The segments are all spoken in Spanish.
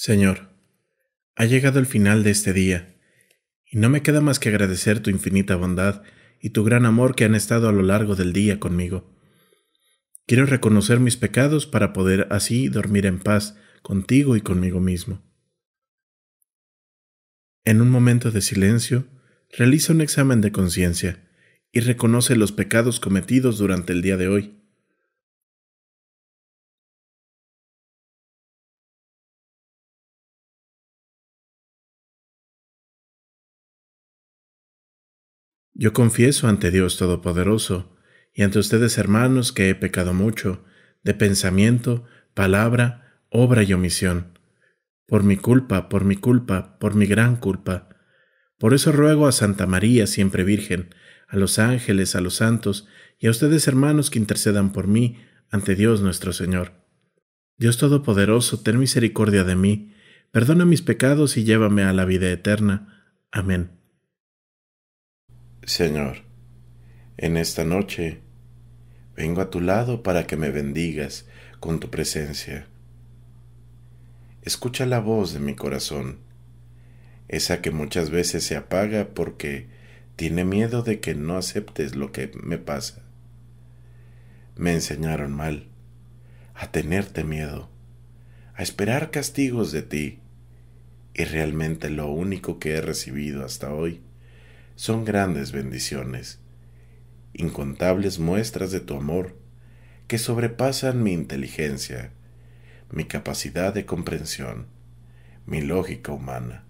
Señor, ha llegado el final de este día, y no me queda más que agradecer tu infinita bondad y tu gran amor que han estado a lo largo del día conmigo. Quiero reconocer mis pecados para poder así dormir en paz contigo y conmigo mismo. En un momento de silencio, realiza un examen de conciencia y reconoce los pecados cometidos durante el día de hoy. Yo confieso ante Dios Todopoderoso y ante ustedes hermanos que he pecado mucho, de pensamiento, palabra, obra y omisión. Por mi culpa, por mi culpa, por mi gran culpa. Por eso ruego a Santa María, siempre Virgen, a los ángeles, a los santos, y a ustedes hermanos que intercedan por mí ante Dios nuestro Señor. Dios Todopoderoso, ten misericordia de mí, perdona mis pecados y llévame a la vida eterna. Amén. Señor, en esta noche vengo a tu lado para que me bendigas con tu presencia. Escucha la voz de mi corazón, esa que muchas veces se apaga porque tiene miedo de que no aceptes lo que me pasa. Me enseñaron mal, a tenerte miedo, a esperar castigos de ti, y realmente lo único que he recibido hasta hoy son grandes bendiciones, incontables muestras de tu amor que sobrepasan mi inteligencia, mi capacidad de comprensión, mi lógica humana.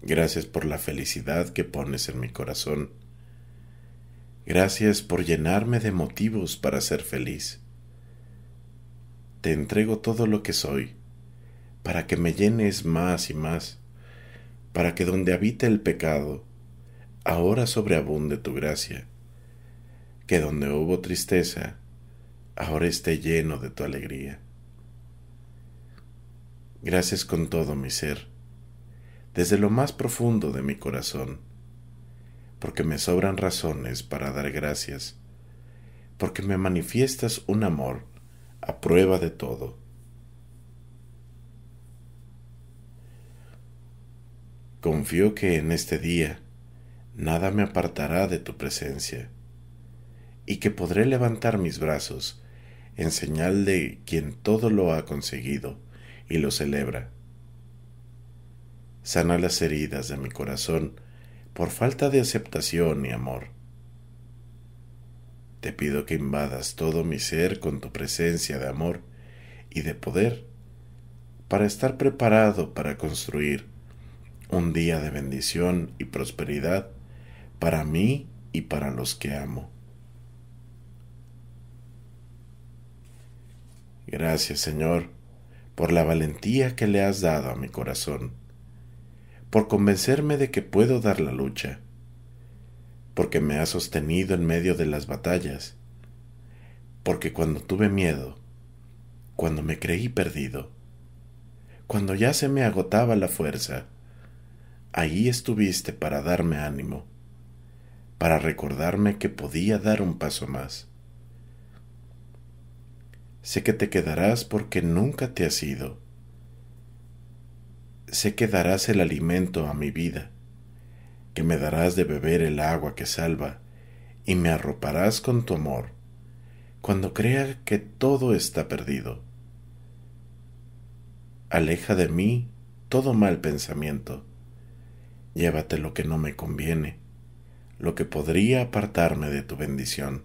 Gracias por la felicidad que pones en mi corazón. Gracias por llenarme de motivos para ser feliz. Te entrego todo lo que soy para que me llenes más y más, para que donde habite el pecado, ahora sobreabunde tu gracia, que donde hubo tristeza, ahora esté lleno de tu alegría. Gracias con todo mi ser, desde lo más profundo de mi corazón, porque me sobran razones para dar gracias, porque me manifiestas un amor a prueba de todo Confío que en este día nada me apartará de tu presencia y que podré levantar mis brazos en señal de quien todo lo ha conseguido y lo celebra. Sana las heridas de mi corazón por falta de aceptación y amor. Te pido que invadas todo mi ser con tu presencia de amor y de poder para estar preparado para construir un día de bendición y prosperidad para mí y para los que amo. Gracias Señor por la valentía que le has dado a mi corazón, por convencerme de que puedo dar la lucha, porque me has sostenido en medio de las batallas, porque cuando tuve miedo, cuando me creí perdido, cuando ya se me agotaba la fuerza, Ahí estuviste para darme ánimo, para recordarme que podía dar un paso más. Sé que te quedarás porque nunca te has ido. Sé que darás el alimento a mi vida, que me darás de beber el agua que salva y me arroparás con tu amor cuando crea que todo está perdido. Aleja de mí todo mal pensamiento llévate lo que no me conviene, lo que podría apartarme de tu bendición.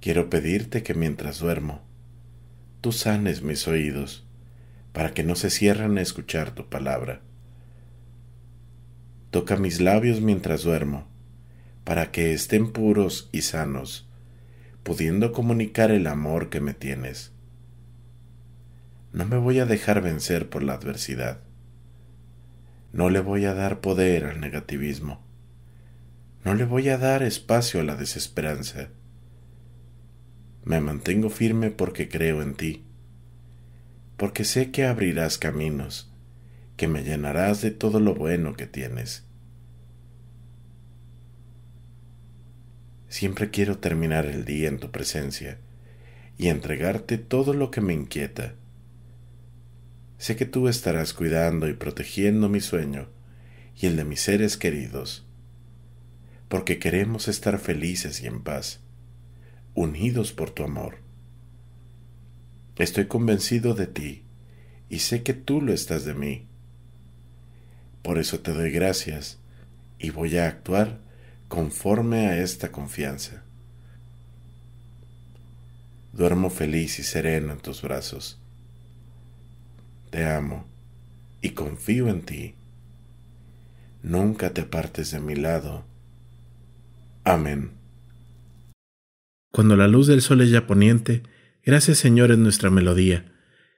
Quiero pedirte que mientras duermo, tú sanes mis oídos, para que no se cierren a escuchar tu palabra. Toca mis labios mientras duermo, para que estén puros y sanos, pudiendo comunicar el amor que me tienes no me voy a dejar vencer por la adversidad. No le voy a dar poder al negativismo. No le voy a dar espacio a la desesperanza. Me mantengo firme porque creo en ti, porque sé que abrirás caminos, que me llenarás de todo lo bueno que tienes. Siempre quiero terminar el día en tu presencia y entregarte todo lo que me inquieta. Sé que tú estarás cuidando y protegiendo mi sueño y el de mis seres queridos, porque queremos estar felices y en paz, unidos por tu amor. Estoy convencido de ti y sé que tú lo estás de mí. Por eso te doy gracias y voy a actuar conforme a esta confianza. Duermo feliz y sereno en tus brazos. Te amo y confío en ti. Nunca te apartes de mi lado. Amén. Cuando la luz del sol es ya poniente, gracias Señor es nuestra melodía.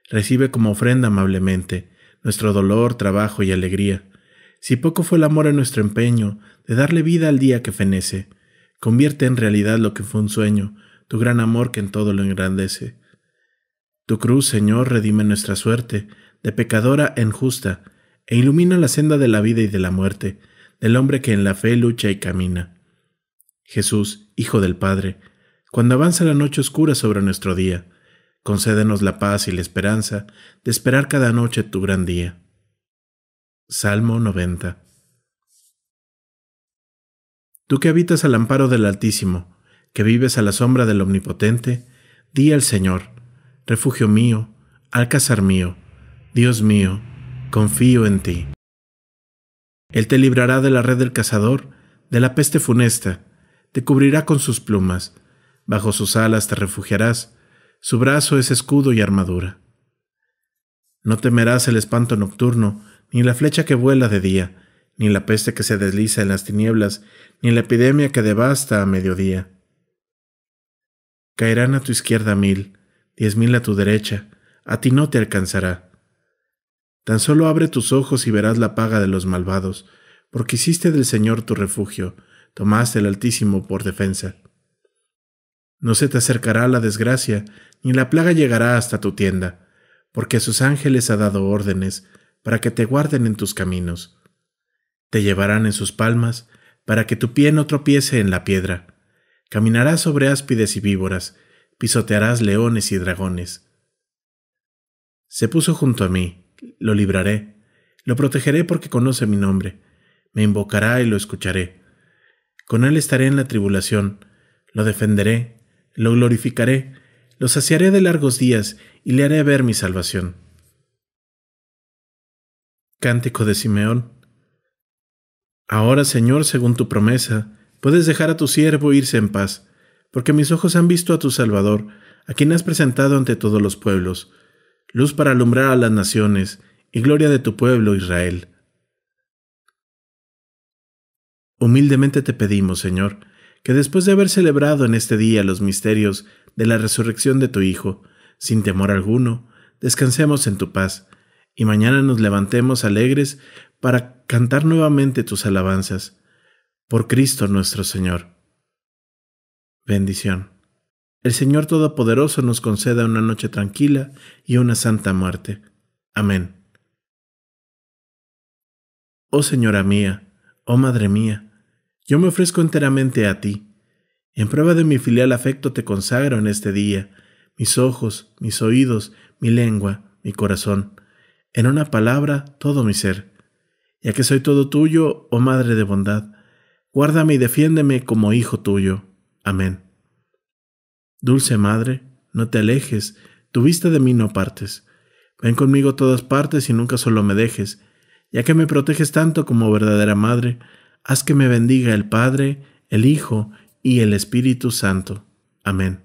Recibe como ofrenda amablemente nuestro dolor, trabajo y alegría si poco fue el amor en nuestro empeño de darle vida al día que fenece, convierte en realidad lo que fue un sueño, tu gran amor que en todo lo engrandece. Tu cruz, Señor, redime nuestra suerte, de pecadora en justa, e ilumina la senda de la vida y de la muerte, del hombre que en la fe lucha y camina. Jesús, Hijo del Padre, cuando avanza la noche oscura sobre nuestro día, concédenos la paz y la esperanza de esperar cada noche tu gran día. Salmo 90 Tú que habitas al amparo del Altísimo, que vives a la sombra del Omnipotente, di al Señor, refugio mío, alcázar mío, Dios mío, confío en ti. Él te librará de la red del cazador, de la peste funesta, te cubrirá con sus plumas, bajo sus alas te refugiarás, su brazo es escudo y armadura. No temerás el espanto nocturno, ni la flecha que vuela de día, ni la peste que se desliza en las tinieblas, ni la epidemia que devasta a mediodía. Caerán a tu izquierda mil, diez mil a tu derecha, a ti no te alcanzará. Tan solo abre tus ojos y verás la paga de los malvados, porque hiciste del Señor tu refugio, tomaste el Altísimo por defensa. No se te acercará la desgracia, ni la plaga llegará hasta tu tienda, porque a sus ángeles ha dado órdenes para que te guarden en tus caminos. Te llevarán en sus palmas, para que tu pie no tropiece en la piedra. Caminarás sobre áspides y víboras, pisotearás leones y dragones. Se puso junto a mí, lo libraré, lo protegeré porque conoce mi nombre, me invocará y lo escucharé. Con él estaré en la tribulación, lo defenderé, lo glorificaré, lo saciaré de largos días y le haré ver mi salvación. Cántico de Simeón. Ahora, Señor, según tu promesa, puedes dejar a tu siervo irse en paz, porque mis ojos han visto a tu Salvador, a quien has presentado ante todos los pueblos, luz para alumbrar a las naciones y gloria de tu pueblo Israel. Humildemente te pedimos, Señor, que después de haber celebrado en este día los misterios de la resurrección de tu Hijo, sin temor alguno, descansemos en tu paz, y mañana nos levantemos alegres para cantar nuevamente tus alabanzas. Por Cristo nuestro Señor. Bendición. El Señor Todopoderoso nos conceda una noche tranquila y una santa muerte. Amén. Oh Señora mía, oh Madre mía, yo me ofrezco enteramente a ti. En prueba de mi filial afecto te consagro en este día mis ojos, mis oídos, mi lengua, mi corazón en una palabra, todo mi ser. Ya que soy todo tuyo, oh Madre de bondad, guárdame y defiéndeme como hijo tuyo. Amén. Dulce Madre, no te alejes, tu vista de mí no partes. Ven conmigo a todas partes y nunca solo me dejes, ya que me proteges tanto como verdadera Madre, haz que me bendiga el Padre, el Hijo y el Espíritu Santo. Amén.